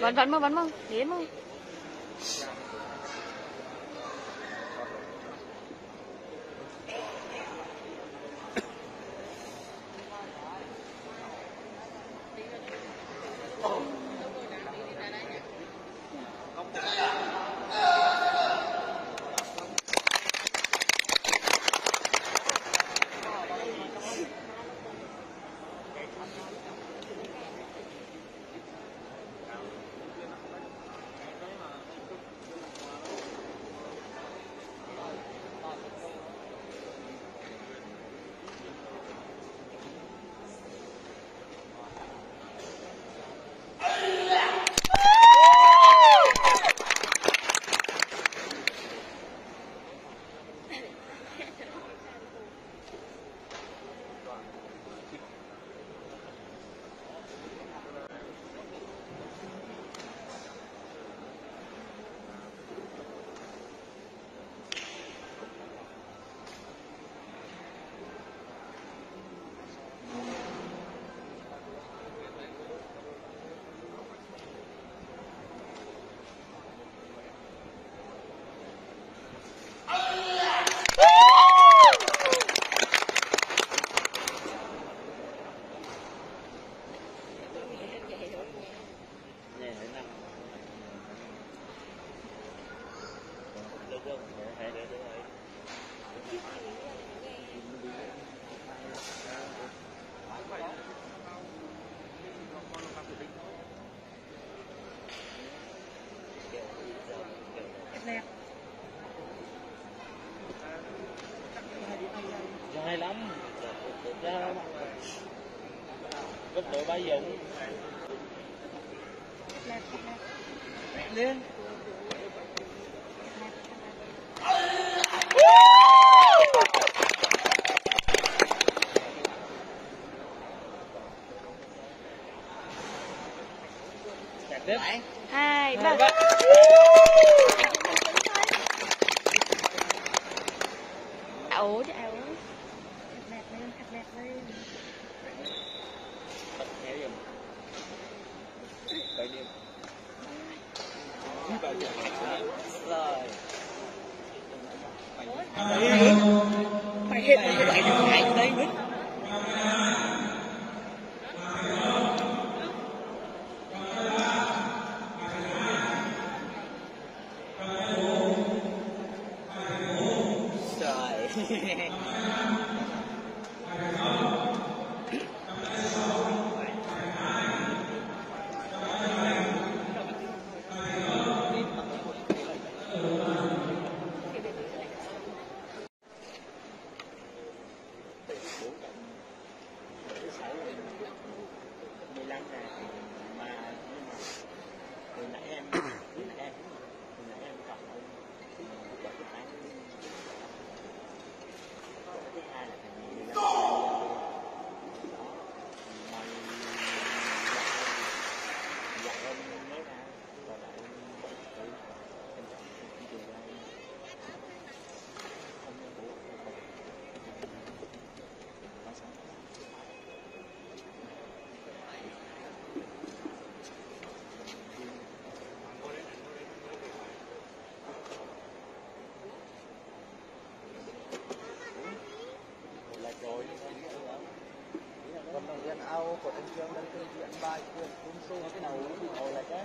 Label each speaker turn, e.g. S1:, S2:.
S1: vẫn vẫn mơ vẫn mơ đến mơ
S2: dài lắm. ra gấp đội bay dụng lên tiếp
S1: hai ba
S2: Hai, ba.
S1: ảo đẹp lên,
S2: Thật theo dùm Coi điên Coi điểm, Rồi
S3: Mày hết mày lại được ngại đây nữa.
S2: Trời mười lăm nè mà nhưng mà hồi nãy em hồi nãy em hồi cũng chưa đến cái
S4: chuyện bài quyền cũng xu cái đầu ngồi là cái